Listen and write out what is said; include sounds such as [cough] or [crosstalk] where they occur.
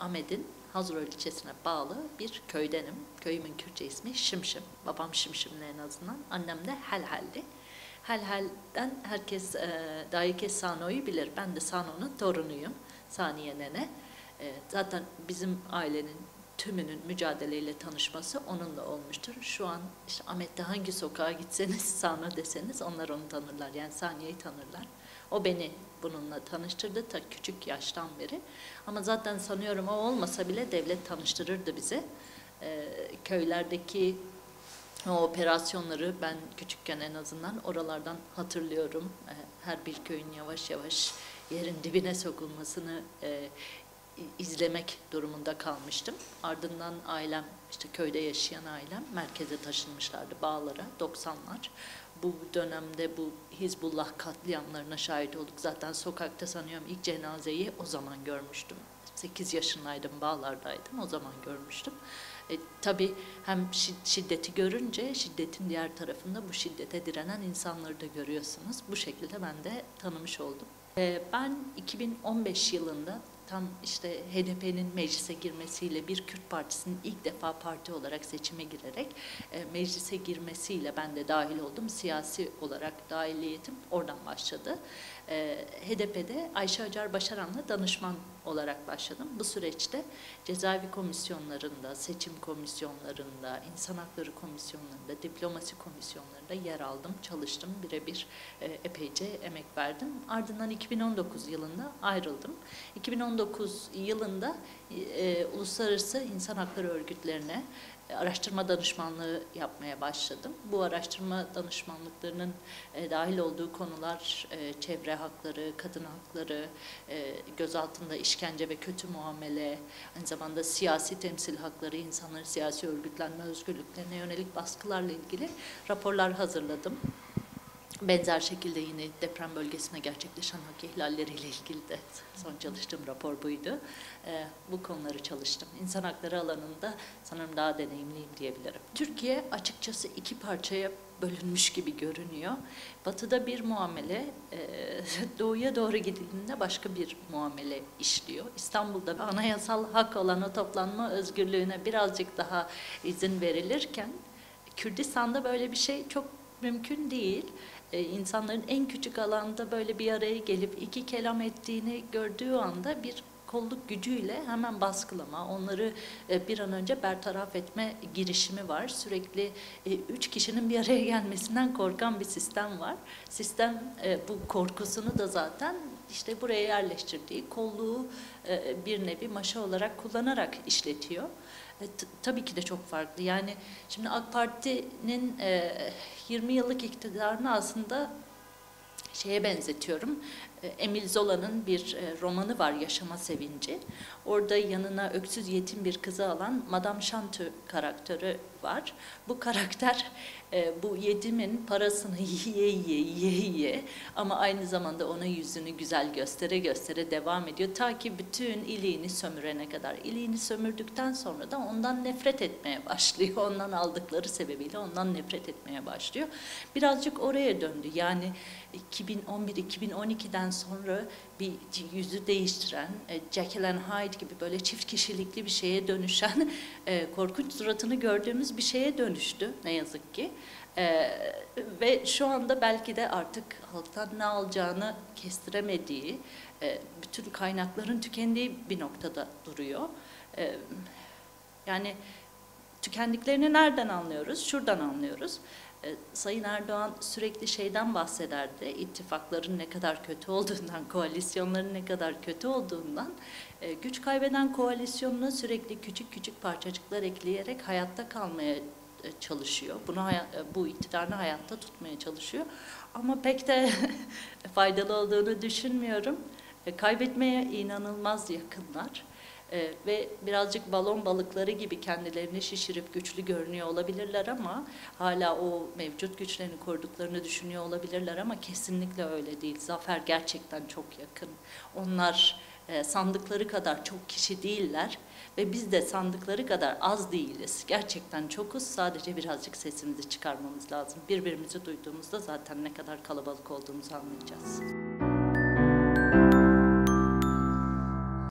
Ahmet'in Hazır ilçesine bağlı bir köydenim. Köyümün Kürtçe ismi Şimşim. Babam Şimşimli en azından. Annem de Helhelli. Helhel'den herkes e, Dayike Sano'yu bilir. Ben de Sano'nun torunuyum. Saniye nene. E, zaten bizim ailenin tümünün mücadeleyle tanışması onunla olmuştur. Şu an işte Ahmet'te hangi sokağa gitseniz Sano deseniz onlar onu tanırlar. Yani Saniye'yi tanırlar. O beni bununla tanıştırdı ta küçük yaştan beri. Ama zaten sanıyorum o olmasa bile devlet tanıştırırdı bizi. Ee, köylerdeki o operasyonları ben küçükken en azından oralardan hatırlıyorum. Ee, her bir köyün yavaş yavaş yerin dibine sokulmasını e, izlemek durumunda kalmıştım. Ardından ailem, işte köyde yaşayan ailem merkeze taşınmışlardı bağlara, 90'lar. Bu dönemde bu Hizbullah katliamlarına şahit olduk. Zaten sokakta sanıyorum ilk cenazeyi o zaman görmüştüm. 8 yaşındaydım, bağlardaydım, o zaman görmüştüm. E, tabii hem şiddeti görünce şiddetin diğer tarafında bu şiddete direnen insanları da görüyorsunuz. Bu şekilde ben de tanımış oldum. E, ben 2015 yılında tam işte HDP'nin meclise girmesiyle bir Kürt Partisi'nin ilk defa parti olarak seçime girerek e, meclise girmesiyle ben de dahil oldum. Siyasi olarak dahiliyetim oradan başladı. E, HDP'de Ayşe Acar Başaran'la danışman olarak başladım. Bu süreçte cezaevi komisyonlarında, seçim komisyonlarında, insan hakları komisyonlarında, diplomasi komisyonlarında yer aldım, çalıştım. Birebir e, epeyce emek verdim. Ardından 2019 yılında ayrıldım. 2019 yılında e, uluslararası insan hakları örgütlerine araştırma danışmanlığı yapmaya başladım. Bu araştırma danışmanlıklarının e, dahil olduğu konular e, çevre hakları, kadın hakları, e, gözaltında işkence ve kötü muamele, aynı zamanda siyasi temsil hakları, insanların siyasi örgütlenme özgürlüklerine yönelik baskılarla ilgili raporlar hazırladım. Benzer şekilde yine deprem bölgesine gerçekleşen hak ihlalleriyle ilgili de son çalıştığım rapor buydu. Ee, bu konuları çalıştım. İnsan hakları alanında sanırım daha deneyimliyim diyebilirim. Türkiye açıkçası iki parçaya bölünmüş gibi görünüyor. Batıda bir muamele, e, [laughs] doğuya doğru gidildiğinde başka bir muamele işliyor. İstanbul'da anayasal hak olan o toplanma özgürlüğüne birazcık daha izin verilirken Kürdistan'da böyle bir şey çok mümkün değil. Ee, insanların en küçük alanda böyle bir araya gelip iki kelam ettiğini gördüğü anda bir kolluk gücüyle hemen baskılama, onları e, bir an önce bertaraf etme girişimi var. Sürekli e, üç kişinin bir araya gelmesinden korkan bir sistem var. Sistem e, bu korkusunu da zaten işte buraya yerleştirdiği kolluğu bir nevi maşa olarak kullanarak işletiyor. E, tabii ki de çok farklı. Yani şimdi AK Parti'nin e, 20 yıllık iktidarını aslında şeye benzetiyorum. Emil Zola'nın bir e, romanı var Yaşama Sevinci. Orada yanına öksüz yetim bir kızı alan Madame Chanteux karakteri var. Bu karakter e, bu yetimin parasını yiye [laughs] yiye yiye yiye ama aynı zamanda ona yüzünü güzel göstere göstere devam ediyor. Ta ki bütün iliğini sömürene kadar. İliğini sömürdükten sonra da ondan nefret etmeye başlıyor. [laughs] Ondan aldıkları sebebiyle ondan nefret etmeye başlıyor. Birazcık oraya döndü. Yani 2011-2012'den sonra bir yüzü değiştiren, e, Jekyll and Hyde gibi böyle çift kişilikli bir şeye dönüşen, [laughs] e, korkunç suratını gördüğümüz bir şeye dönüştü ne yazık ki. E, ve şu anda belki de artık halktan ne alacağını kestiremediği, bütün kaynakların tükendiği bir noktada duruyor. yani tükendiklerini nereden anlıyoruz? Şuradan anlıyoruz. E, Sayın Erdoğan sürekli şeyden bahsederdi, ittifakların ne kadar kötü olduğundan, [laughs] koalisyonların ne kadar kötü olduğundan. E, güç kaybeden koalisyonuna sürekli küçük küçük parçacıklar ekleyerek hayatta kalmaya e, çalışıyor. Bunu bu iktidarını hayatta tutmaya çalışıyor. Ama pek de [laughs] faydalı olduğunu düşünmüyorum. Kaybetmeye inanılmaz yakınlar. Ee, ve birazcık balon balıkları gibi kendilerini şişirip güçlü görünüyor olabilirler ama hala o mevcut güçlerini koruduklarını düşünüyor olabilirler ama kesinlikle öyle değil. Zafer gerçekten çok yakın. Onlar e, sandıkları kadar çok kişi değiller ve biz de sandıkları kadar az değiliz. Gerçekten çokuz. Sadece birazcık sesimizi çıkarmamız lazım. Birbirimizi duyduğumuzda zaten ne kadar kalabalık olduğumuzu anlayacağız.